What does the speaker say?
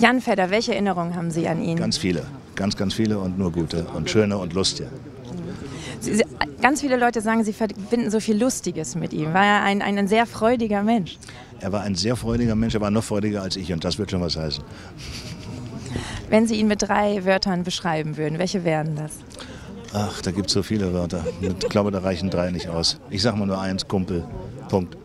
Jan Fedder, welche Erinnerungen haben Sie an ihn? Ganz viele, ganz, ganz viele und nur gute und schöne und lustige. Sie, Sie, ganz viele Leute sagen, sie verbinden so viel Lustiges mit ihm. War er ein, ein sehr freudiger Mensch? Er war ein sehr freudiger Mensch, er war noch freudiger als ich und das wird schon was heißen. Wenn Sie ihn mit drei Wörtern beschreiben würden, welche wären das? Ach, da gibt es so viele Wörter. Ich glaube, da reichen drei nicht aus. Ich sage mal nur eins, Kumpel. Punkt.